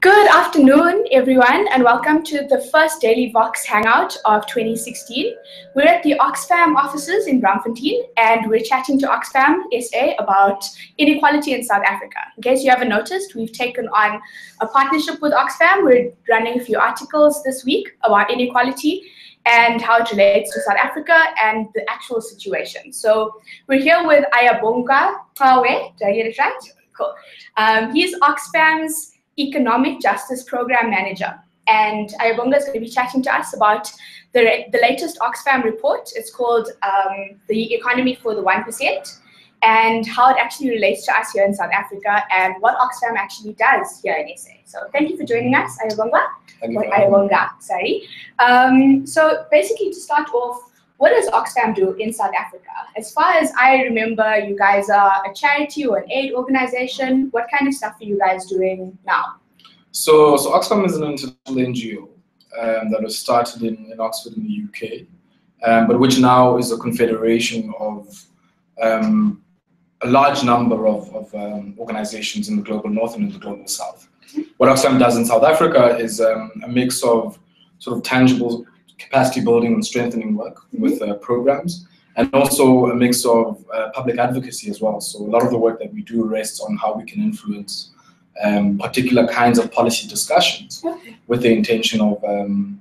Good afternoon, everyone, and welcome to the first Daily Vox Hangout of 2016. We're at the Oxfam offices in Braamfontein, and we're chatting to Oxfam SA about inequality in South Africa. In case you haven't noticed, we've taken on a partnership with Oxfam. We're running a few articles this week about inequality and how it relates to South Africa and the actual situation. So we're here with Ayabonga Cawe. Did I get it right? Cool. Um, he's Oxfam's Economic Justice Program Manager. And Ayabonga is going to be chatting to us about the, the latest Oxfam report. It's called um, The Economy for the 1% and how it actually relates to us here in South Africa and what Oxfam actually does here in SA. So thank you for joining us, Ayabonga. Thank you for Ayabonga, sorry. Um, so basically to start off, what does Oxfam do in South Africa? As far as I remember, you guys are a charity or an aid organization. What kind of stuff are you guys doing now? So, so Oxfam is an international NGO um, that was started in, in Oxford in the UK, um, but which now is a confederation of um, a large number of, of um, organizations in the global north and in the global south. What Oxfam does in South Africa is um, a mix of sort of tangible capacity building and strengthening work with uh, programs, and also a mix of uh, public advocacy as well. So a lot of the work that we do rests on how we can influence um, particular kinds of policy discussions Okay. with the intention of, um,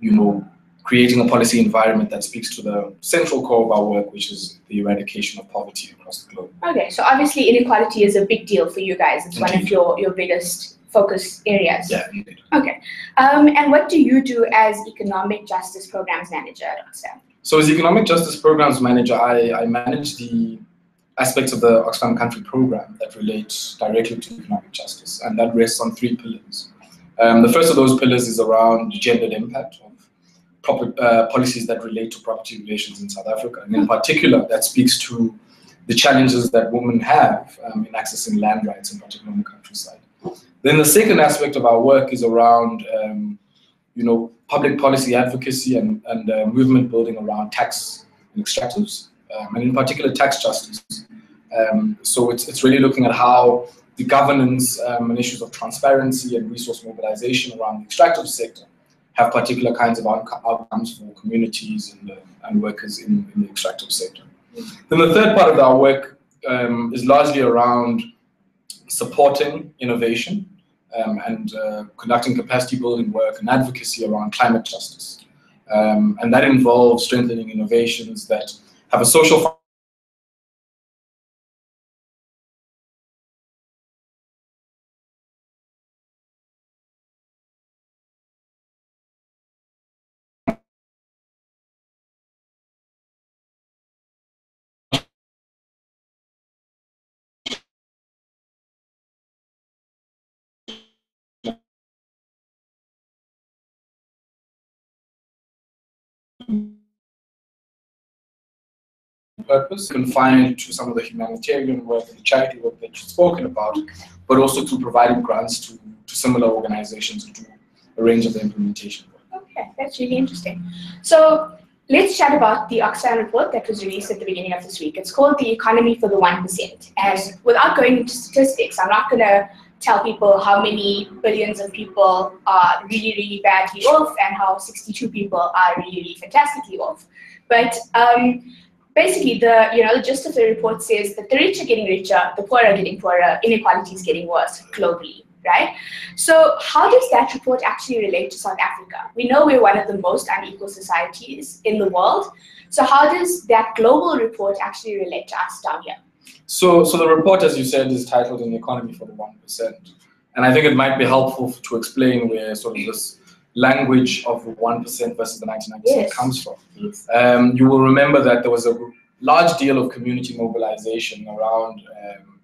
you know, creating a policy environment that speaks to the central core of our work, which is the eradication of poverty across the globe. Okay, so obviously inequality is a big deal for you guys. It's one of your, your biggest focus areas. Yeah, indeed. Okay. Um, and what do you do as Economic Justice Programs Manager at Oxfam? So as Economic Justice Programs Manager, I, I manage the aspects of the Oxfam Country Program that relate directly to economic justice, and that rests on three pillars. Um, the first of those pillars is around the gendered impact of proper, uh, policies that relate to property relations in South Africa, and in particular, that speaks to the challenges that women have um, in accessing land rights, in particular in the countryside. Then the second aspect of our work is around um, you know, public policy advocacy and, and uh, movement building around tax and extractives, um, and in particular tax justice. Um, so it's, it's really looking at how the governance um, and issues of transparency and resource mobilization around the extractive sector have particular kinds of outcomes for communities and, uh, and workers in, in the extractive sector. Then the third part of our work um, is largely around supporting innovation um, and uh, conducting capacity building work and advocacy around climate justice. Um, and that involves strengthening innovations that have a social purpose, confined to some of the humanitarian work and the charity work that you've spoken about, but also to providing grants to, to similar organizations who do a range of the implementation work. Okay, that's really interesting. So let's chat about the Oxfam report that was released at the beginning of this week. It's called The Economy for the 1%. And without going into statistics, I'm not going to tell people how many billions of people are really, really badly off and how 62 people are really, really fantastically off. But um, basically, the you know the gist of the report says that the rich are getting richer, the poor are getting poorer, inequality is getting worse globally, right? So how does that report actually relate to South Africa? We know we're one of the most unequal societies in the world. So how does that global report actually relate to us down here? So, so the report, as you said, is titled "An Economy for the One Percent," and I think it might be helpful to explain where sort of this language of the one percent versus the ninety-nine percent Yes. comes from. Um, you will remember that there was a large deal of community mobilization around um,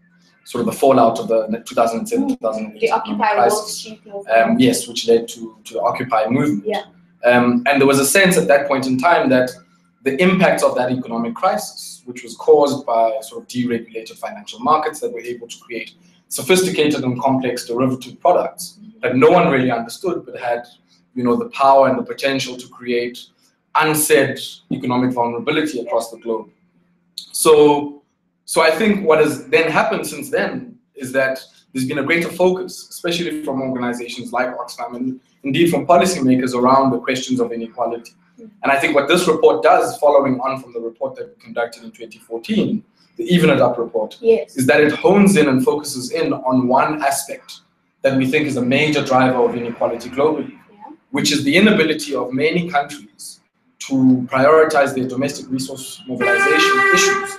sort of the fallout of the 2007-2008 The Occupy Wall crisis. Um, yes, which led to, to the Occupy movement. Yeah. Um, and there was a sense at that point in time that the impacts of that economic crisis, which was caused by sort of deregulated financial markets that were able to create sophisticated and complex derivative products that no one really understood, but had, you know, the power and the potential to create unsaid economic vulnerability across the globe. So, so I think what has then happened since then is that there's been a greater focus, especially from organizations like Oxfam and indeed from policymakers around the questions of inequality. And I think what this report does, following on from the report that we conducted in 2014, the Even It Up report, yes. is that it hones in and focuses in on one aspect that we think is a major driver of inequality globally, Yeah. which is the inability of many countries to prioritize their domestic resource mobilization issues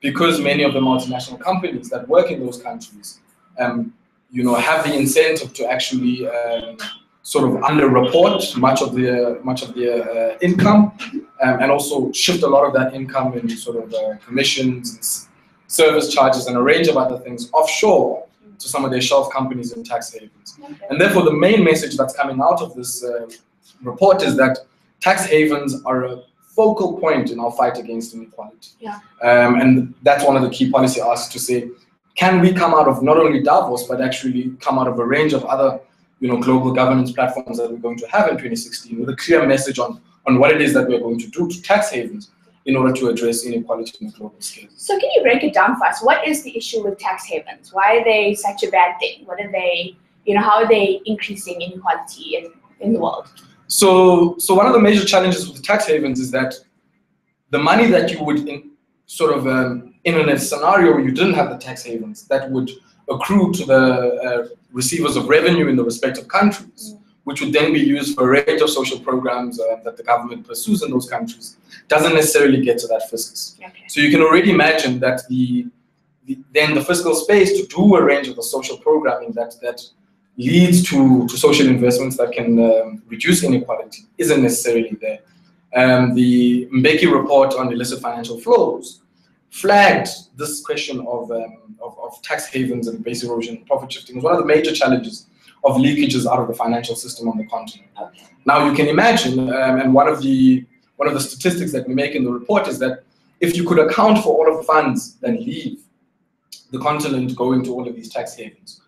because many of the multinational companies that work in those countries um, you know, have the incentive to actually um, sort of underreport much of their much of their uh, income, um, and also shift a lot of that income into sort of uh, commissions and service charges and a range of other things offshore to some of their shelf companies and tax havens. And therefore, the main message that's coming out of this uh, report is that tax havens are a focal point in our fight against inequality. Yeah. Um, and that's one of the key policy asks to say, can we come out of not only Davos, but actually come out of a range of other you know, global governance platforms that we're going to have in 2016 with a clear message on, on what it is that we're going to do to tax havens in order to address inequality on a global scale. So can you break it down for us? What is the issue with tax havens? Why are they such a bad thing? What are they, you know, how are they increasing inequality in, in the world? So, so one of the major challenges with tax havens is that the money that you would in, sort of um, in a scenario where you didn't have the tax havens that would accrue to the uh, receivers of revenue in the respective countries, which would then be used for a range of social programs uh, that the government pursues in those countries, doesn't necessarily get to that fiscus. Okay. So you can already imagine that the, the then the fiscal space to do a range of the social programming that that leads to, to social investments that can um, reduce inequality isn't necessarily there. Um, the Mbeki report on illicit financial flows flagged this question of, um, of, of tax havens and base erosion profit shifting as one of the major challenges of leakages out of the financial system on the continent. Now you can imagine, um, and one of the one of the statistics that we make in the report is that if you could account for all of the funds that leave the continent going to all of these tax havens,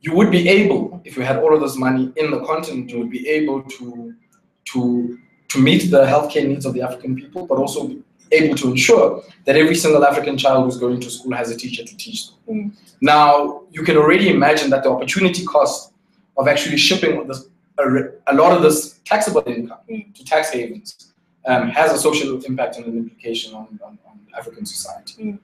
you would be able, if you had all of this money in the continent, you would be able to to to meet the healthcare needs of the African people, but also able to ensure that every single African child who's going to school has a teacher to teach them. Mm. Now you can already imagine that the opportunity cost of actually shipping this, a, a lot of this taxable income Mm. to tax havens um, has a social impact and an implication on, on, on African society.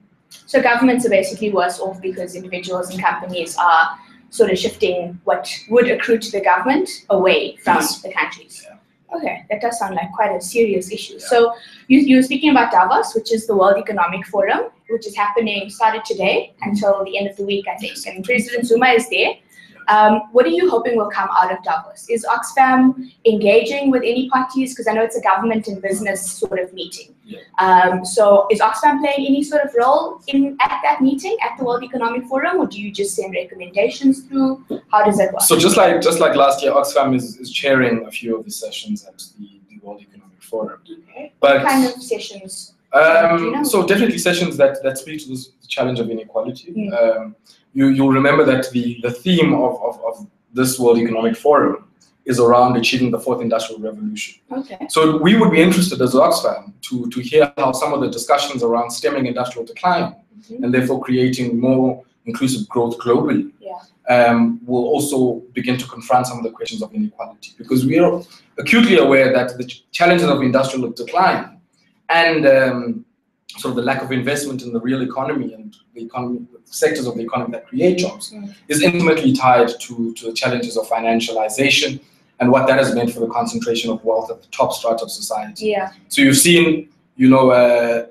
So governments are basically worse off because individuals and companies are sort of shifting what would accrue to the government away from Yes. the countries. Yeah. Okay, that does sound like quite a serious issue. So you, you were speaking about Davos, which is the World Economic Forum, which is happening, started today mm-hmm. until the end of the week, I think. And President Zuma is there. Um, what are you hoping will come out of Davos? Is Oxfam engaging with any parties? Because I know it's a government and business sort of meeting. Yeah. Um, so is Oxfam playing any sort of role in at that meeting at the World Economic Forum, or do you just send recommendations through? How does that work? So just like just like last year, Oxfam is, is chairing a few of the sessions at the, the World Economic Forum. okay. But What kind of sessions? Do you know? Um, so definitely sessions that, that speak to this challenge of inequality. Mm. Um, you, you'll remember that the, the theme of, of, of this World Economic Forum is around achieving the fourth industrial revolution. Okay. So we would be interested as Oxfam to, to hear how some of the discussions around stemming industrial decline Mhm. and therefore creating more inclusive growth globally Yeah. um, will also begin to confront some of the questions of inequality because we are acutely aware that the ch- challenges of industrial decline and um, sort of the lack of investment in the real economy and the economy sectors of the economy that create jobs Mm. is intimately tied to, to the challenges of financialization and what that has meant for the concentration of wealth at the top strata of society. Yeah. So you've seen, you know, uh,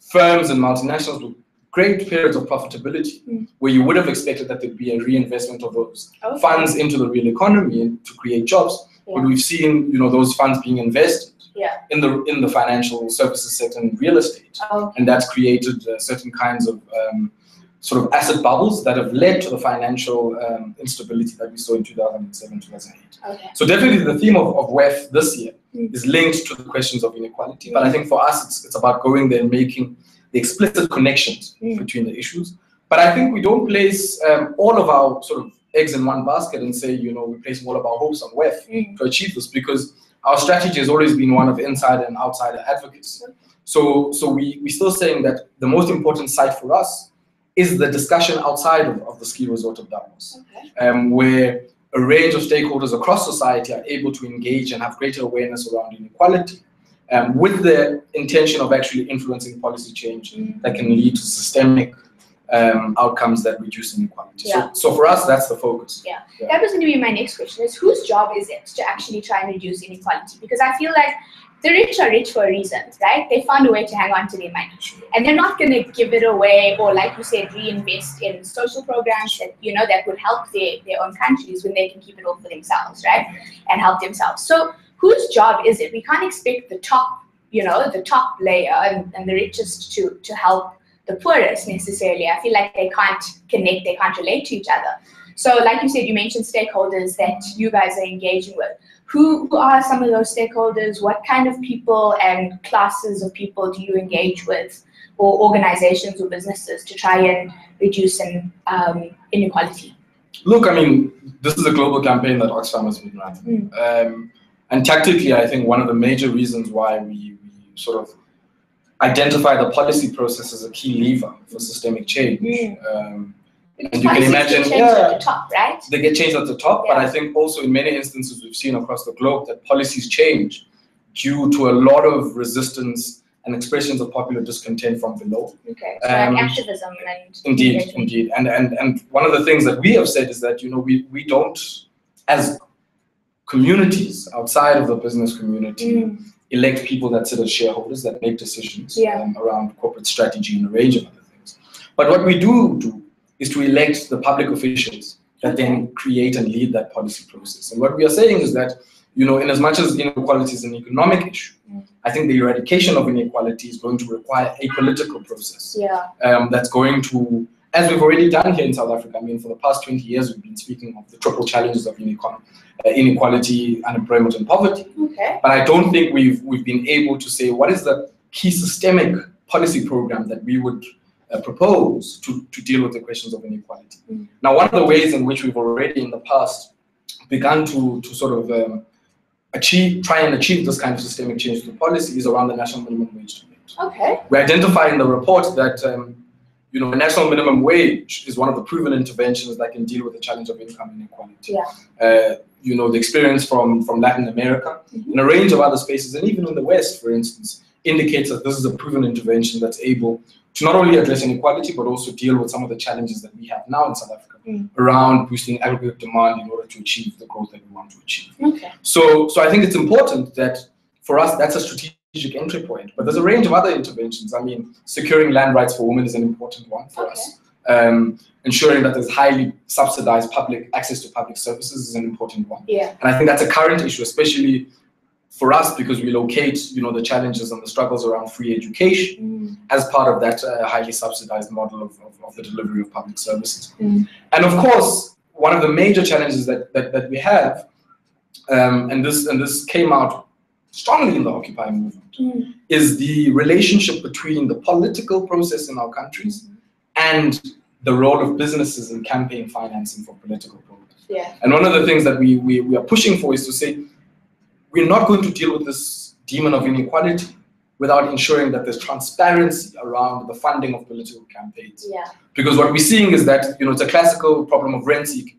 firms and multinationals with great periods of profitability, Mm. where you would have expected that there'd be a reinvestment of those Okay. funds into the real economy to create jobs. But we've seen, you know, those funds being invested Yeah. in the in the financial services sector and real estate, Oh, and that's created uh, certain kinds of um, sort of asset bubbles that have led to the financial um, instability that we saw in 2007, 2008. okay. So definitely the theme of, of WEF this year Mm. is linked to the questions of inequality. But I think for us, it's, it's about going there and making the explicit connections Mm. between the issues. But I think we don't place um, all of our sort of eggs in one basket and say, you know, we're placing all of our hopes on WEF Mm. to achieve this because our strategy has always been one of insider and outsider advocacy. So, so we, we're still saying that the most important site for us is the discussion outside of, of the ski resort of Davos, Okay. um, where a range of stakeholders across society are able to engage and have greater awareness around inequality, um, with the intention of actually influencing policy change that can lead to systemic um, outcomes that reduce inequality. Yeah. So, so for us, that's the focus. Yeah. That was going to be my next question: is whose job is it to actually try and reduce inequality? Because I feel like the rich are rich for a reason, right? They found a way to hang on to their money, and they're not going to give it away or, like you said, reinvest in social programs that you know that would help their their own countries when they can keep it all for themselves, right? And help themselves. So, whose job is it? We can't expect the top, you know, the top layer and, and the richest to to help the poorest necessarily. I feel like they can't connect, they can't relate to each other. So, like you said, you mentioned stakeholders that you guys are engaging with. Who, who are some of those stakeholders? What kind of people and classes of people do you engage with, or organizations or businesses to try and reduce an, um, inequality? Look, I mean, this is a global campaign that Oxfam has been running. Um, and tactically, I think one of the major reasons why we, we sort of identify the policy process as a key lever for systemic change. Um, Because you can policies imagine- get changed yeah. at the top, right? they get changed at the top, but I think also in many instances we've seen across the globe that policies change due to a lot of resistance and expressions of popular discontent from below. Okay, so Um, like activism and Indeed, engagement. indeed. And, and and one of the things that we have said is that, you know, we, we don't, as communities outside of the business community, Mm, elect people that sit as shareholders that make decisions Yeah. um, around corporate strategy and a range of other things. But what we do do is to elect the public officials that then create and lead that policy process. And what we are saying is that, you know, in as much as inequality is an economic issue, Mm. I think the eradication of inequality is going to require a political process yeah, um, that's going to, as we've already done here in South Africa, I mean, for the past 20 years, we've been speaking of the triple challenges of inequality, uh, unemployment, and poverty. okay. But I don't think we've we've been able to say what is the key systemic policy program that we would uh, propose to, to deal with the questions of inequality. Mm. Now, one of the ways in which we've already in the past begun to, to sort of um, achieve, try and achieve this kind of systemic change to policy is around the national minimum wage debate. Okay. We identify in the report that um, you know, national minimum wage is one of the proven interventions that can deal with the challenge of income inequality. Yeah. Uh, you know, the experience from, from Latin America Mhm. and a range of other spaces, and even in the West, for instance, indicates that this is a proven intervention that's able to not only address inequality, but also deal with some of the challenges that we have now in South Africa Mm. around boosting aggregate demand in order to achieve the growth that we want to achieve. Okay. So, so I think it's important that for us, that's a strategic entry point. But there's a range of other interventions. I mean, securing land rights for women is an important one for us. Um, ensuring that there's highly subsidized public access to public services is an important one. Yeah. And I think that's a current issue, especially for us because we locate, you know, the challenges and the struggles around free education Mm, as part of that uh, highly subsidized model of, of, of the delivery of public services. Mm. And of course, one of the major challenges that, that, that we have, um, and this and this came out strongly in the Occupy movement, mm, is the relationship between the political process in our countries and the role of businesses in campaign financing for political programs. Yeah. And one of the things that we, we, we are pushing for is to say we're not going to deal with this demon of inequality without ensuring that there's transparency around the funding of political campaigns. Yeah. Because what we're seeing is that you know it's a classical problem of rent seeking,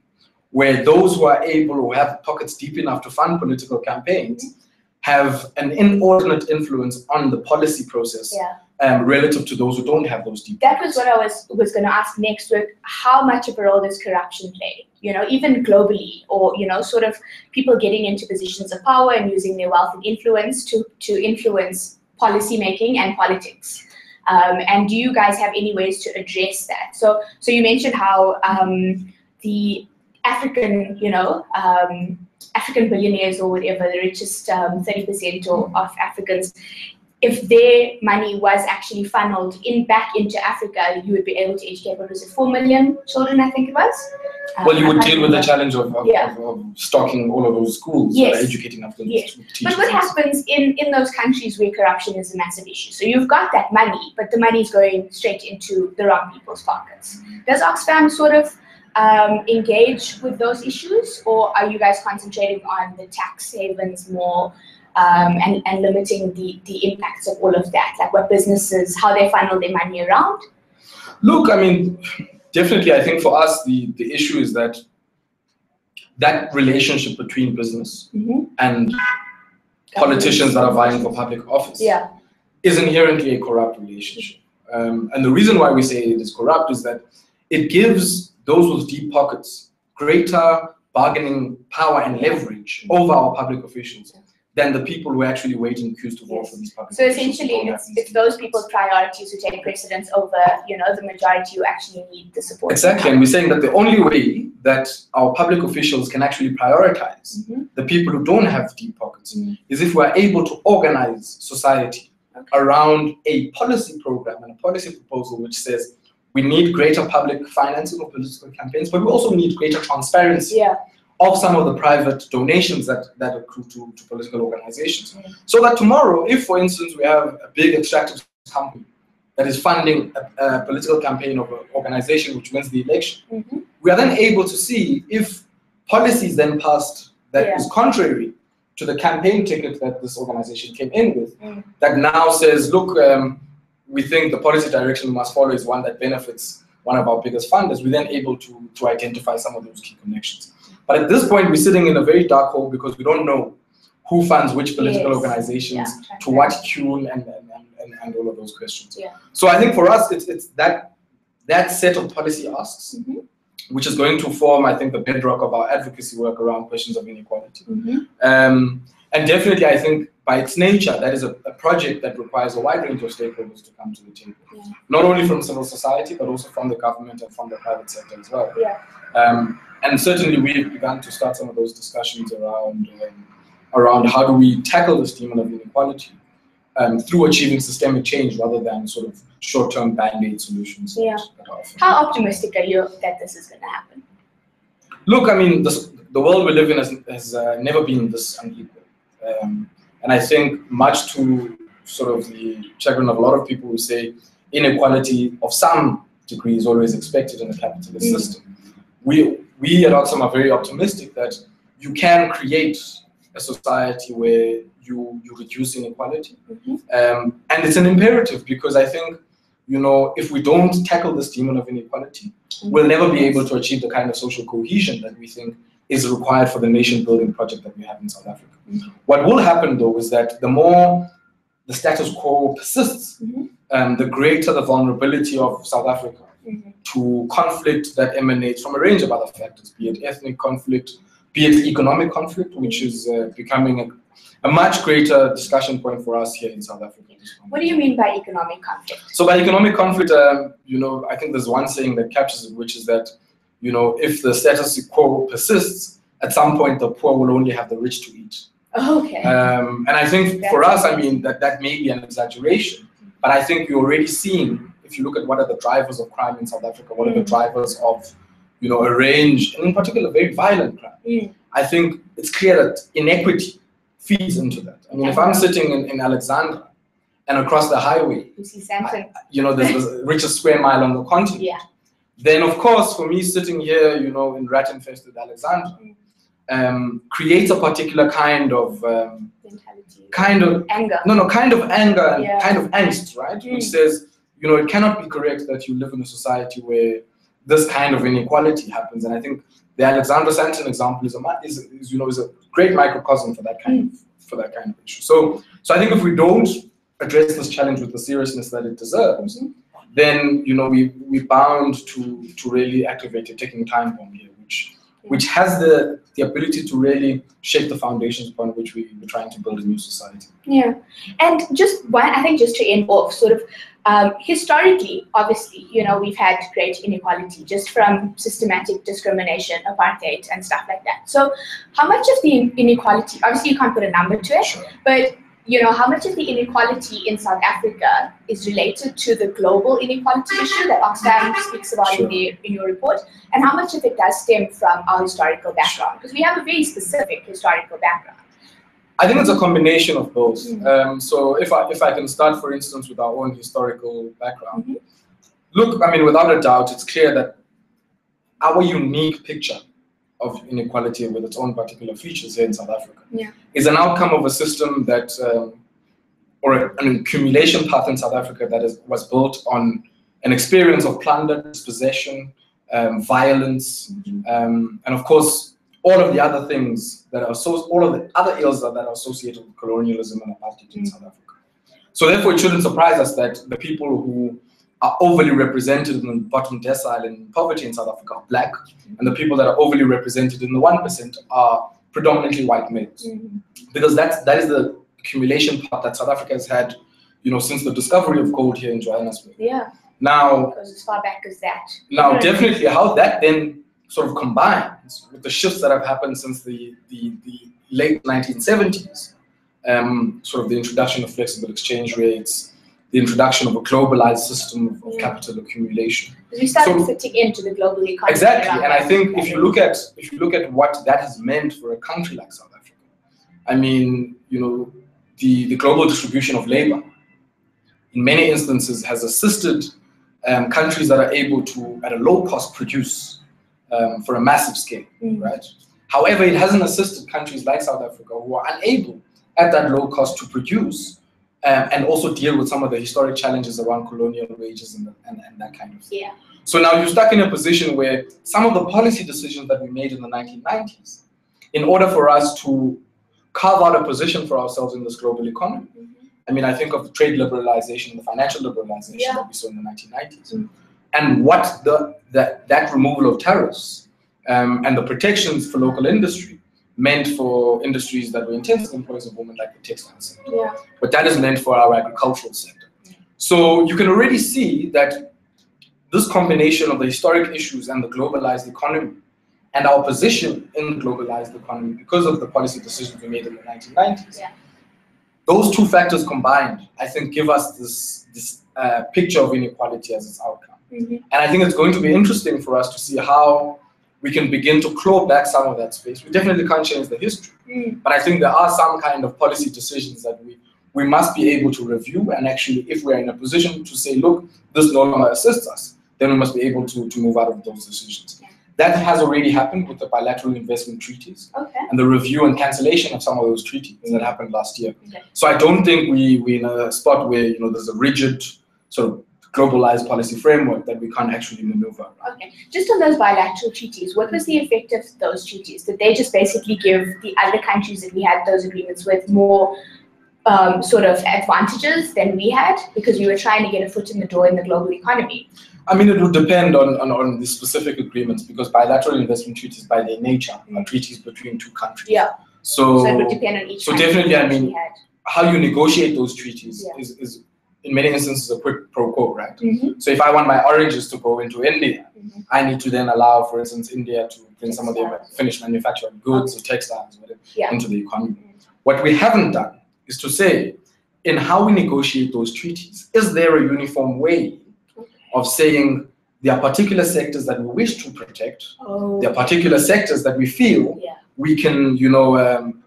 where those who are able or have pockets deep enough to fund political campaigns have an inordinate influence on the policy process Yeah. um, relative to those who don't have those deep. That was what I was was going to ask next. With how much of a role does corruption play? You know, even globally, or you know, sort of people getting into positions of power and using their wealth and influence to to influence policy making and politics. Um, and do you guys have any ways to address that? So, so you mentioned how um, the African, you know, um, African billionaires or whatever, the richest um, 30% or of Africans, if their money was actually funneled in back into Africa, you would be able to educate, what was it, 4 million children, I think it was? Um, Well, you would deal with the challenge of, of, Yeah. of, of stocking all of those schools, Yes. educating African Yes. teachers. But what happens in, in those countries where corruption is a massive issue? So you've got that money, but the money is going straight into the wrong people's pockets. Does Oxfam sort of um, engage with those issues, or are you guys concentrating on the tax havens more um, and, and limiting the, the impacts of all of that? Like what businesses, how they funnel their money around? Look, I mean, definitely, I think for us, the, the issue is that that relationship between business Mm-hmm. and politicians that are vying for public office Yeah. is inherently a corrupt relationship. Um, and the reason why we say it is corrupt is that it gives those with deep pockets greater bargaining power and leverage over our public officials than the people who are actually waiting queues to vote for these public So essentially, it's, it's those people's priorities who take precedence over, you know, the majority who actually need the support. Exactly, and we're saying that the only way that our public officials can actually prioritize Mhm. the people who don't have deep pockets Mhm. is if we're able to organize society Okay. around a policy program and a policy proposal which says we need greater public financing of political campaigns, but we also need greater transparency Yeah. of some of the private donations that, that accrue to, to political organizations. Mm. So that tomorrow, if for instance we have a big extractive company that is funding a, a political campaign of an organization which wins the election, Mhm. we are then able to see if policies then passed that is Yeah. contrary to the campaign ticket that this organization came in with, Mm. that now says, look, um, we think the policy direction we must follow is one that benefits one of our biggest funders, we're then able to, to identify some of those key connections. But at this point, we're sitting in a very dark hole because we don't know who funds which political Yes. organizations, Yeah. to what tune, and, and, and, and all of those questions. Yeah. So I think for us, it's, it's that, that set of policy asks Mhm. which is going to form, I think, the bedrock of our advocacy work around questions of inequality. Mhm. Um, and definitely, I think by its nature, that is a, a project that requires a wide range of stakeholders to come to the table, Yeah. not only from civil society, but also from the government and from the private sector as well. Yeah. Um, and certainly, we've begun to start some of those discussions around um, around how do we tackle this demon of inequality um, through achieving systemic change rather than sort of short-term band-aid solutions. Yeah. that are often- How optimistic are you that this is going to happen? Look, I mean, this, the world we live in has, has uh, never been this unequal. Um, and I think, much to sort of the chagrin of a lot of people who say inequality of some degree is always expected in a capitalist Mm. system, we, we at Oxfam are very optimistic that you can create a society where you, you reduce inequality. Mhm. Um, and it's an imperative because I think, you know, if we don't tackle this demon of inequality, we'll never be able to achieve the kind of social cohesion that we think is required for the nation building project that we have in South Africa. Mhm. What will happen though is that the more the status quo persists, Mhm. um, the greater the vulnerability of South Africa Mhm. to conflict that emanates from a range of other factors, be it ethnic conflict, be it economic conflict, which is uh, becoming a, a much greater discussion point for us here in South Africa. at this moment. What do you mean by economic conflict? So by economic conflict, um, you know, I think there's one saying that captures it, which is that, you know, if the status quo persists, at some point the poor will only have the rich to eat. Okay. Um, and I think for us, I mean, that that may be an exaggeration, but I think we're already seeing, if you look at what are the drivers of crime in South Africa, what are the Mm. drivers of, you know, a range, and in particular, very violent crime. Mm. I think it's clear that inequity feeds into that. I mean, if I'm sitting in, in Alexandra and across the highway, You see Sandton? you know, there's the richest square mile on the continent. Yeah. Then, of course, for me sitting here, you know, in rat-infested Alexandra, Mm. um, creates a particular kind of, um, kind of, Anger. no, no, kind of anger and Yeah. kind of angst, right? Mm. Which says, you know, it cannot be correct that you live in a society where this kind of inequality happens. And I think the Alexandra Sandton example is a, is, is you know, is a great microcosm for that kind of, for that kind of issue. So, so I think if we don't address this challenge with the seriousness that it deserves, Mhm. Then you know we we bound to to really activate a ticking time bomb here, which which has the the ability to really shape the foundations upon which we, we're trying to build a new society. Yeah. And just one, I think just to end off, sort of um, historically, obviously, you know, we've had great inequality just from systematic discrimination, apartheid, and stuff like that. So, how much of the inequality, obviously, you can't put a number to it, Sure. but you know, how much of the inequality in South Africa is related to the global inequality issue that Oxfam speaks about Sure. in, the, in your report, and how much of it does stem from our historical background? Because we have a very specific historical background. I think it's a combination of both. Mm. Um, so if I if I can start, for instance, with our own historical background, Mhm. look, I mean, without a doubt, it's clear that our unique picture of inequality with its own particular features here in South Africa Yeah. is an outcome of a system that, um, or an accumulation path in South Africa that is, was built on an experience of plunder, dispossession, um, violence, um, and of course, all of the other things that are so, all of the other ills that, that are associated with colonialism and apartheid in South Africa. So therefore, it shouldn't surprise us that the people who are overly represented in the bottom decile in poverty in South Africa are black, and the people that are overly represented in the one percent are predominantly white males, Mhm. because that's that is the accumulation part that South Africa has had, you know, since the discovery of gold here in Johannesburg. Yeah, Now, goes as far back as that. now, definitely, how that then sort of combines with the shifts that have happened since the, the, the late 1970s, um, sort of the introduction of flexible exchange rates, the introduction of a globalized system of, Yeah. capital accumulation. Because we started So- fitting into the global economy. Exactly, and I think if you look at if you look at what that has meant for a country like South Africa, I mean, you know, the, the global distribution of labor in many instances has assisted um, countries that are able to, at a low cost, produce um, for a massive scale, Mm. right? However, it hasn't assisted countries like South Africa who are unable at that low cost to produce um, and also deal with some of the historic challenges around colonial wages and, and, and that kind of thing. Yeah. So now you're stuck in a position where some of the policy decisions that we made in the 1990s, in order for us to carve out a position for ourselves in this global economy, Mhm. I mean, I think of the trade liberalization, and the financial liberalization Yeah. that we saw in the 1990s, Mm. and what the, that that removal of tariffs um, and the protections for local industry meant for industries that were intensive employers of women, like the textile sector Yeah. but that is meant for our agricultural sector. So you can already see that this combination of the historic issues and the globalized economy and our position in the globalized economy because of the policy decisions we made in the 1990s, Yeah. those two factors combined, I think, give us this, this uh, picture of inequality as its outcome. Mm -hmm. And I think it's going to be interesting for us to see how we can begin to claw back some of that space. We definitely can't change the history. Mm. But I think there are some kind of policy decisions that we, we must be able to review. And actually, if we're in a position to say, look, this no longer assists us, then we must be able to, to move out of those decisions. That has already happened with the bilateral investment treaties Okay. and the review and cancellation of some of those treaties that happened last year. Okay. So I don't think we, we're in a spot where you know there's a rigid sort of globalized policy framework that we can't actually maneuver around. Okay. Just on those bilateral treaties, what was the effect of those treaties? Did they just basically give the other countries that we had those agreements with more um, sort of advantages than we had because we were trying to get a foot in the door in the global economy? I mean, it would depend on, on, on the specific agreements because bilateral investment treaties, by their nature, are treaties between two countries. Yeah. So, So it would depend on each. so definitely, I mean, how you negotiate those treaties Yeah. is, is, in many instances, a quid pro quo, right? Mhm. So if I want my oranges to go into India, Mhm. I need to then allow, for instance, India to bring some of their finished manufactured goods or textiles whatever, Yeah. into the economy. What we haven't done is to say, in how we negotiate those treaties, is there a uniform way of saying there are particular sectors that we wish to protect, Oh. there are particular sectors that we feel Yeah. we can, you know, um,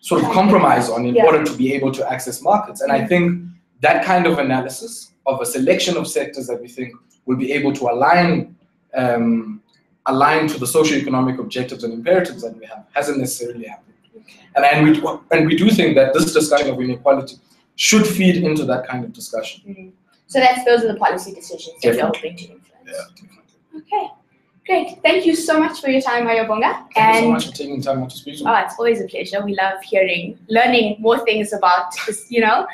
sort of compromise on in Yeah. order to be able to access markets. And I think that kind of analysis of a selection of sectors that we think will be able to align um, align to the socioeconomic objectives and imperatives that we have hasn't necessarily happened. And, and, we, and we do think that this discussion of inequality should feed into that kind of discussion. Mhm. So that's those are the policy decisions that you're hoping to influence. definitely. Okay. Great. Thank you so much for your time, Ayabonga. Thank you so much for taking time out to speak to me. Oh, it's always a pleasure. We love hearing, learning more things about this, you know,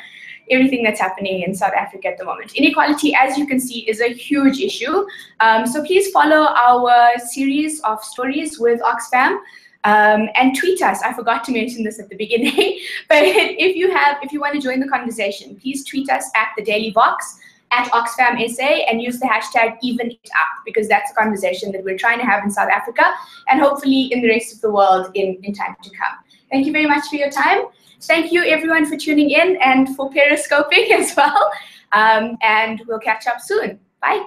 everything that's happening in South Africa at the moment. Inequality, as you can see, is a huge issue. Um, so please follow our series of stories with Oxfam. Um, and tweet us. I forgot to mention this at the beginning, but if you have, if you want to join the conversation, please tweet us at the Daily Vox at Oxfam SA and use the hashtag even it up because that's a conversation that we're trying to have in South Africa and hopefully in the rest of the world in, in time to come. Thank you very much for your time. Thank you everyone for tuning in and for periscoping as well. Um, and we'll catch up soon. Bye.